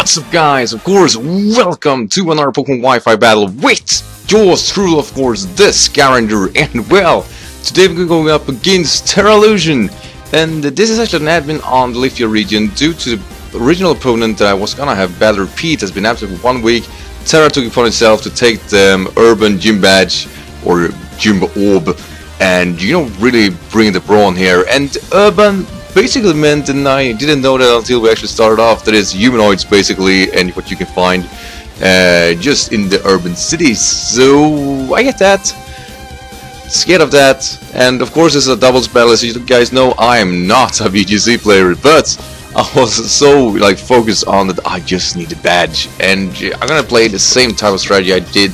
What's up guys, of course, welcome to another Pokemon Wi-Fi battle with yours truly, of course, this Skyrander, and well, today we're going up against Terra Terralution, and this is actually an admin on the Lithia region due to the original opponent that I was gonna have battle repeat. Has been absent for one week, Terra took it upon itself to take the um, Urban Gym Badge, or Gym Orb, and you know, really bring the brawn here, and Urban basically meant, and I didn't know that until we actually started off, that it's humanoids basically, and what you can find uh, just in the urban cities. So I get that. Scared of that, and of course is a doubles battle, as you guys know, I am not a VGC player, but I was so like focused on that I just need a badge, and I'm gonna play the same type of strategy I did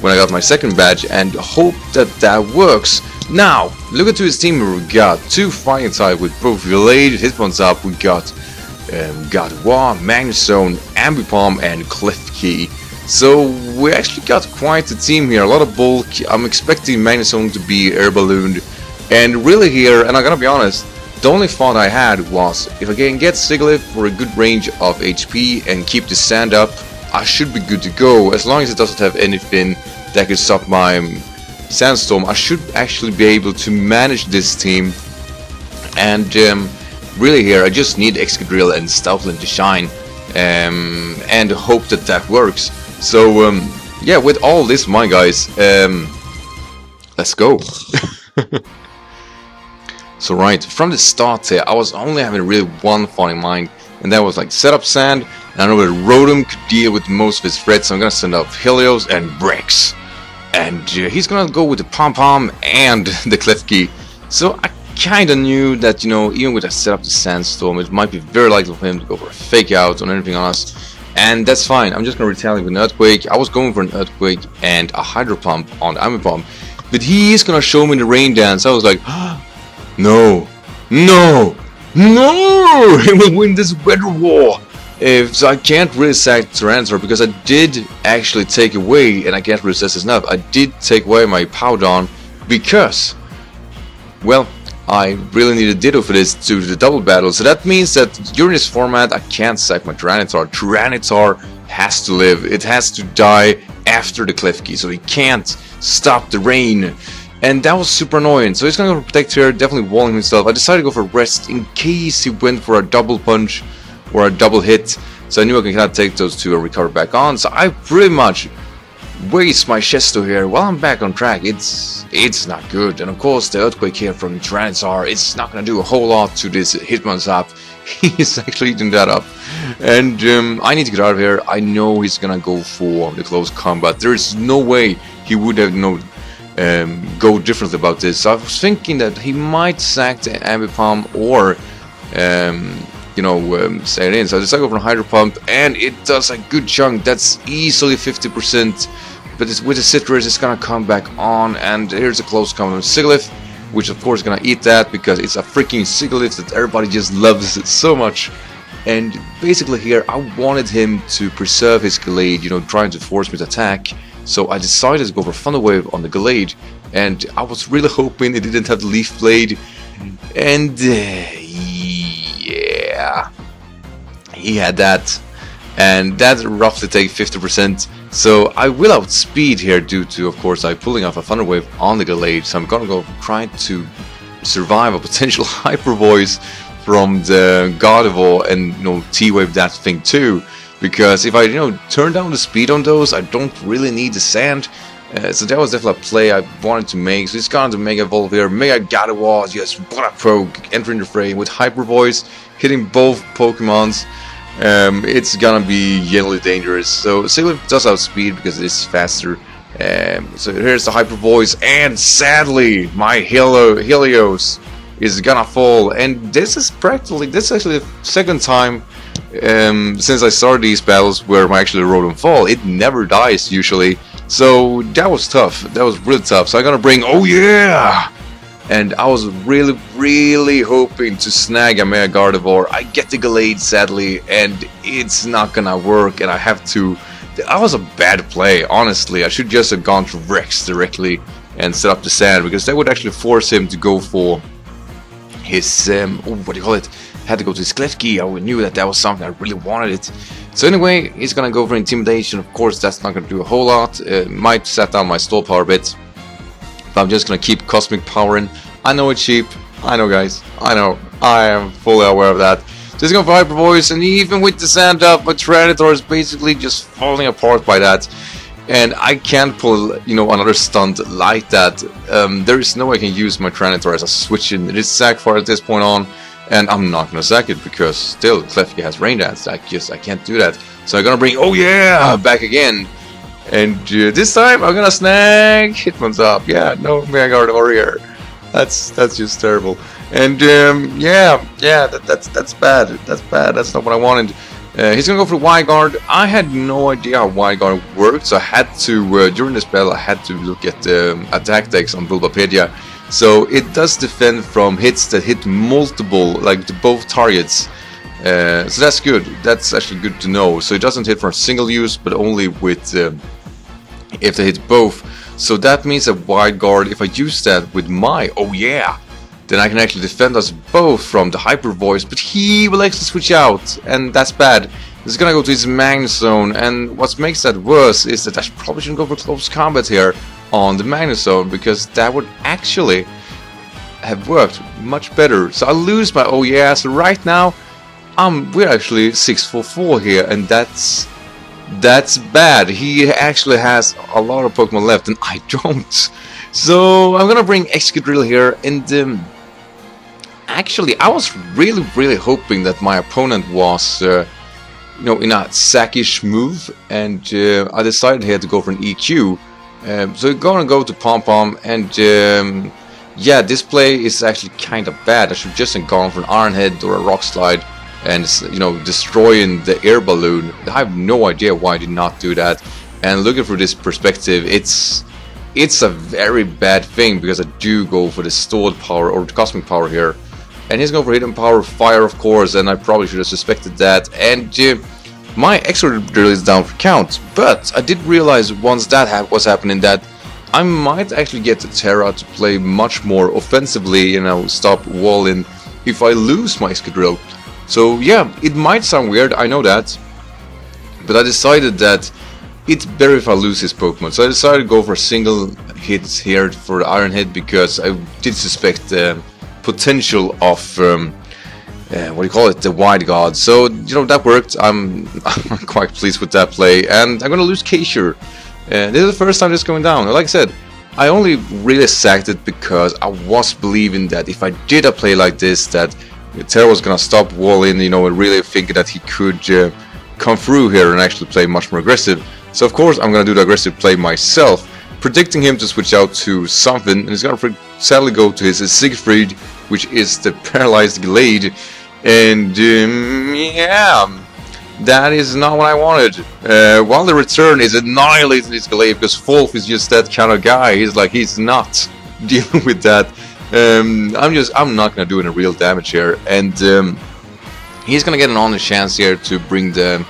when I got my second badge, and hope that that works. Now, look at his team we got two fire type with both related Hitmonchan up. We got um, Gardevoir, Magnezone, Ambipom, and Klefki. So we actually got quite a team here, a lot of bulk. I'm expecting Magnezone to be air ballooned. And really here, and I'm gonna be honest, the only thought I had was, if I can get Sigilyph for a good range of HP and keep the sand up, I should be good to go, as long as it doesn't have anything that could stop my Sandstorm, I should actually be able to manage this team. And um, really here, I just need Excadrill and Stoutland to shine. Um, and hope that that works. So, um, yeah, with all this, my guys, um, let's go. so right, from the start here, I was only having really one thought in mind. And that was like, set up Sand, and I know that Rotom could deal with most of his threats, so I'm gonna send up Helios and Brex and uh, he's gonna go with the pom pom and the Klefki. So I kinda knew that you know even with a setup the sandstorm, it might be very likely for him to go for a fake out on anything on us, and that's fine. I'm just gonna retaliate with an earthquake. I was going for an earthquake and a hydro pump on the Ambipom, but he is gonna show me the rain dance. I was like, no, no, no! He will win this weather war. If, so I can't really sack Tyranitar because I did actually take away, and I can't resist this enough, I did take away my Powdon because, well, I really need a Ditto for this to the double battle, so that means that during this format I can't sack my Tyranitar. Tyranitar has to live, it has to die after the Klefki, so he can't stop the rain. And that was super annoying, so he's gonna go protect here, definitely walling himself. I decided to go for rest in case he went for a double punch or a double hit. So I knew I could kind of take those two and recover back on. So I pretty much waste my Chesto here while I'm back on track. It's it's not good. And of course the Earthquake here from Tyranitar, it's not going to do a whole lot to this Hitmonchan. He's actually eating that up. And um, I need to get out of here. I know he's going to go for the close combat. There is no way he would have no um, go differently about this. So I was thinking that he might sack the Ambipom or um, you know, um, it in. So I decided to go for a Hydro Pump, and it does a good chunk. That's easily 50%. But with the Sitrus, it's gonna come back on, and here's a close comment Sigilyph, which of course is gonna eat that because it's a freaking Sigilyph that everybody just loves it so much. And basically here, I wanted him to preserve his Gallade, you know, trying to force me to attack. So I decided to go for Thunder Wave on the Gallade, and I was really hoping it didn't have the Leaf Blade. And uh, yeah, he had that, and that roughly takes 50%. So I will outspeed here due to, of course, I pulling off a Thunder Wave on the Gallade. So I'm gonna go try to survive a potential Hyper Voice from the Gardevoir and you know T-Wave that thing too. Because if I you know turn down the speed on those, I don't really need the sand. Uh, so that was definitely a play I wanted to make. So it's going to Mega Evolve here. Mega Gardevoir, yes, what a pro, entering the fray with Hyper Voice, hitting both Pokemons. Um, it's gonna be generally dangerous. So Sigilyph does outspeed because it is faster. Um, so here's the Hyper Voice, and sadly, my Helio Helios is gonna fall. And this is practically, this is actually the second time um, since I started these battles where I actually Rotom fall. It never dies usually. So that was tough. That was really tough. So I'm gonna bring, oh yeah! And I was really, really hoping to snag a Mega Gardevoir. I get the Gallade sadly, and it's not gonna work, and I have to... That was a bad play, honestly. I should just have gone to Rex directly and set up the sand, because that would actually force him to go for his, um, oh, what do you call it? Had to go to his Klefki. I knew that that was something I really wanted it. So anyway, he's gonna go for Intimidation. Of course, that's not gonna do a whole lot. It might set down my stall power a bit. But I'm just gonna keep Cosmic powering. I know it's cheap. I know, guys. I know. I am fully aware of that. Just going for Hyper Voice, and even with the sand up, my Tyranitar is basically just falling apart by that. And I can't pull, you know, another stunt like that. Um, there is no way I can use my Tyranitar as a switch in. It is sack far at this point on, and I'm not gonna sack it because still Klefki has Rain Dance. I just I can't do that. So I'm gonna bring, oh yeah, back again. And uh, this time I'm gonna snag Hitmontop. Yeah, no Vanguard Warrior. That's that's just terrible. And um, yeah, yeah, that, that's that's bad. That's bad. That's not what I wanted. Uh, he's gonna go for Wide Guard. I had no idea how Wide Guard worked, so I had to uh, during the spell I had to look at the um, attack decks on Bulbapedia. So it does defend from hits that hit multiple, like both targets. Uh, so that's good. That's actually good to know. So it doesn't hit a single use, but only with um, if they hit both. So that means that Wide Guard, if I use that with my, oh yeah, then I can actually defend us both from the Hyper Voice, but he will actually switch out, and that's bad. He's gonna go to his Magnezone, and what makes that worse is that I probably shouldn't go for close combat here on the Magnezone, because that would actually have worked much better. So I lose my oh yeah, so right now, um, we're actually 6-4-4 here, and that's that's bad. He actually has a lot of Pokemon left, and I don't. So I'm gonna bring Excadrill here, and um, actually, I was really, really hoping that my opponent was, uh, you know, in a sackish move, and uh, I decided here to go for an EQ. Um, so we're gonna go to Pom Pom, and um, yeah, this play is actually kind of bad. I should just have gone for an Iron Head or a Rock Slide, and you know, destroying the air balloon. I have no idea why I did not do that. And looking from this perspective, it's it's a very bad thing because I do go for the stored power or the cosmic power here. And he's going for hidden power fire of course and I probably should have suspected that and uh, my Excadrill is down for count but I did realize once that ha was happening that I might actually get Terra to play much more offensively you know stop walling if I lose my Excadrill. So yeah it might sound weird I know that but I decided that it's better if I lose his Pokemon. So I decided to go for single hits here for Iron Head because I did suspect the potential of um, uh, what do you call it, the Wide Guard. So you know that worked. I'm I'm quite pleased with that play, and I'm gonna lose Kaysure. Uh, this is the first time this going down. Like I said, I only really sacked it because I was believing that if I did a play like this, that Tera was gonna stop walling, you know, and really thinking that he could uh, come through here and actually play much more aggressive. So of course I'm gonna do the aggressive play myself, predicting him to switch out to something, and he's gonna sadly go to his Siegfried, which is the paralyzed Gallade, and um, yeah, that is not what I wanted. Uh, while the return is annihilating his Gallade, because Wolf is just that kind of guy. He's like he's not dealing with that. Um, I'm just I'm not gonna do any real damage here, and um, he's gonna get an honest chance here to bring the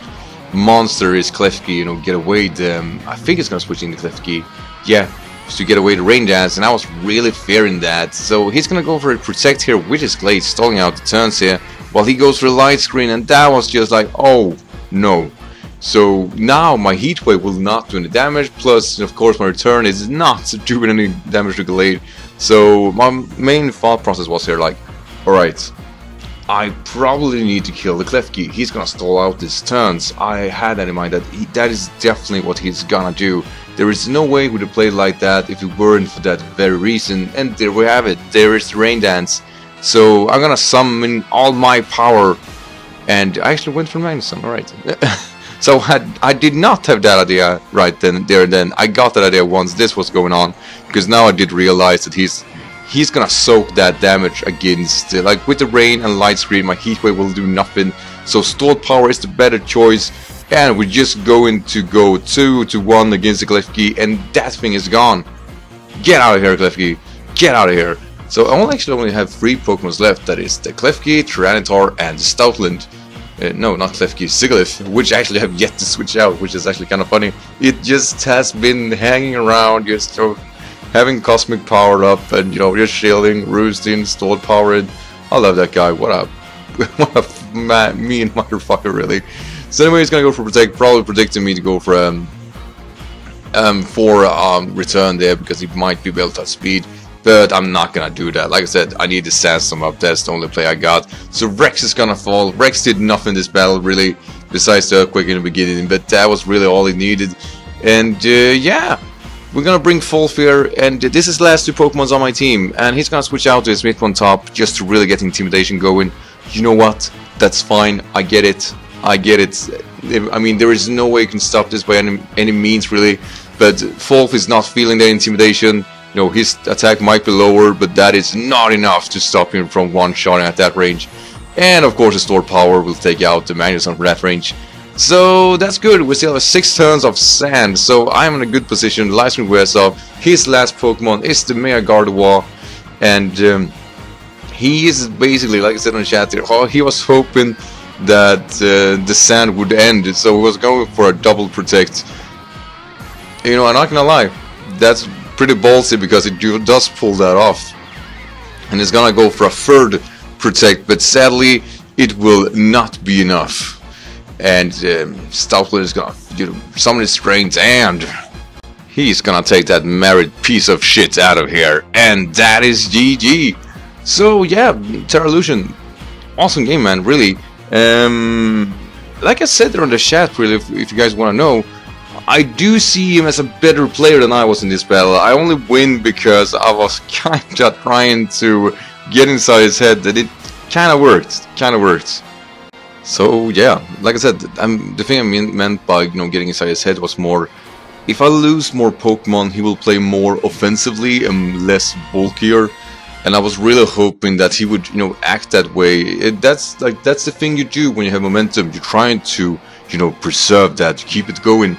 monster is Klefki, you know, get away the, um, I think it's gonna switch into Klefki, yeah, to get away the Rain Dance, and I was really fearing that, so he's gonna go for a Protect here with his Gallade, stalling out the turns here, while he goes for a Light Screen, and that was just like, oh, no. So now my Heat Wave will not do any damage, plus of course my return is not doing any damage to Gallade, so my main thought process was here like, alright, I probably need to kill the Klefki. He's gonna stall out his turns. I had that in mind that he, that is definitely what he's gonna do. There is no way he would have played like that if it weren't for that very reason. And there we have it. There is Rain Dance. So I'm gonna summon all my power. And I actually went for Magnusson, alright. so I, I did not have that idea right then there then. I got that idea once this was going on. Because now I did realize that he's he's gonna soak that damage against like with the rain and light screen my heat wave will do nothing so stored power is the better choice and we're just going to go 2 to 1 against the Klefki and that thing is gone get out of here Klefki get out of here so I only actually only have 3 Pokemons left that is the Klefki, Tyranitar and Stoutland uh, no, not Klefki, Sigilyph, which actually have yet to switch out, which is actually kind of funny. It just has been hanging around, just having cosmic power up and you know just shielding, roosting, stored power in. I love that guy. What a what a mean motherfucker, really. So anyway, he's gonna go for protect, probably predicting me to go for um, um for um return there because he might be built at speed. But I'm not gonna do that. Like I said, I need to Sandstorm up. That's the only play I got. So Rex is gonna fall. Rex did nothing this battle really, besides the earthquake in the beginning. But that was really all he needed. And uh, yeah, we're gonna bring Fulfir, and this is last two Pokemons on my team. And he's gonna switch out to his on top just to really get Intimidation going. You know what? That's fine. I get it. I get it. I mean, there is no way you can stop this by any, any means, really. But Fulf is not feeling the intimidation know, his attack might be lower, but that is not enough to stop him from one-shotting at that range. And of course the stored power will take out the Magnuson from that range. So that's good, we still have 6 turns of sand, so I'm in a good position. Light Screen wears off, his last Pokemon is the Mega Gardevoir, and um, he is basically, like I said on chat here, he was hoping that uh, the sand would end, so he was going for a double protect. You know, I'm not gonna lie, that's pretty ballsy because it does pull that off. And it's gonna go for a third protect, but sadly it will not be enough. And um, Stoutland is gonna you know, summon his strength and he's gonna take that married piece of shit out of here. And that is GG. So yeah, Terralution, awesome game man, really. Um, like I said there on the chat, really, if, if you guys want to know, I do see him as a better player than I was in this battle. I only win because I was kinda trying to get inside his head and it kinda worked. Kinda worked. So yeah, like I said, I'm, the thing I mean, meant by you know getting inside his head was more if I lose more Pokemon, he will play more offensively and less bulkier. And I was really hoping that he would, you know, act that way. It, that's like that's the thing you do when you have momentum. You're trying to, you know, preserve that, keep it going.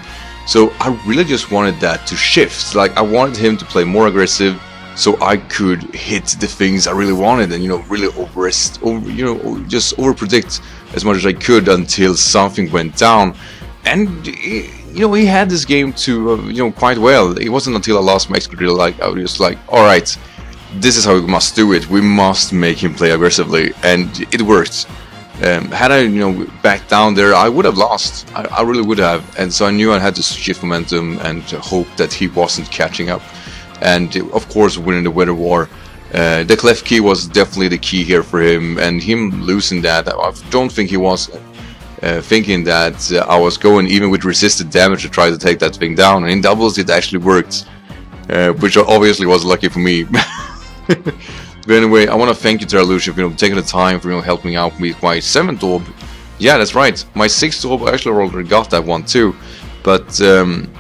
So I really just wanted that to shift. Like I wanted him to play more aggressive so I could hit the things I really wanted and you know really over, over you know just over predict as much as I could until something went down. And you know he had this game to uh, you know quite well. It wasn't until I lost my Excadrill like I was just like all right, this is how we must do it. We must make him play aggressively, and it worked. Um, had I, you know, back down there, I would have lost. I, I, really would have. And so I knew I had to shift momentum and hope that he wasn't catching up. And of course, winning the weather war. Uh, the key was definitely the key here for him, and him losing that, I don't think he was uh, thinking that uh, I was going even with resisted damage to try to take that thing down. And in doubles, it actually worked, uh, which obviously was lucky for me. But anyway, I want to thank you, Terralution, for you know, taking the time for you know, helping out with my 7th orb. Yeah, that's right. My 6th orb, I actually already got that one too. But um,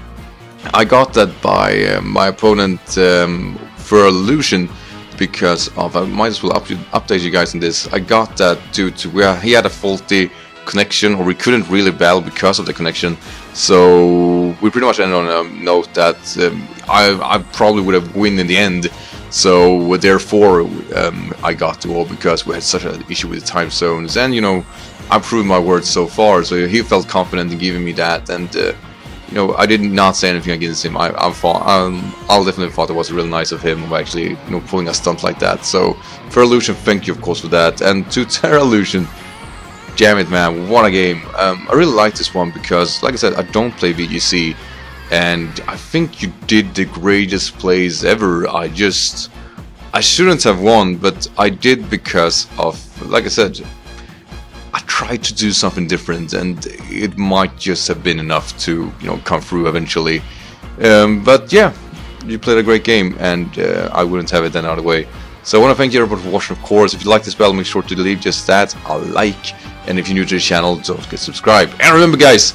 I got that by uh, my opponent um, for illusion because of, I might as well up, update you guys on this. I got that due to where he had a faulty connection or we couldn't really battle because of the connection. So we pretty much ended on a note that um, I, I probably would have won in the end so therefore, um, I got to all because we had such an issue with the time zones, and you know, I proved my words so far. So he felt confident in giving me that, and uh, you know, I did not say anything against him. I, I thought, um, I definitely thought it was really nice of him of actually, you know, pulling a stunt like that. So for Illusion, thank you of course for that, and to Terra Illusion. Damn it, man! What a game! Um, I really like this one because, like I said, I don't play VGC, and I think you did the greatest plays ever. I just I shouldn't have won, but I did because of like I said I tried to do something different and it might just have been enough to you know come through eventually. Um, but yeah you played a great game and uh, I wouldn't have it any other way. So I want to thank you everybody for watching of course. If you like this battle make sure to leave just that a like. And if you're new to the channel don't forget to subscribe. And remember guys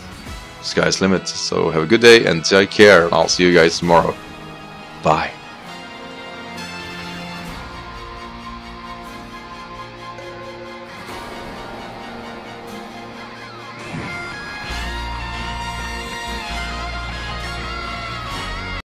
sky's limit. So have a good day and take care. I'll see you guys tomorrow. Bye.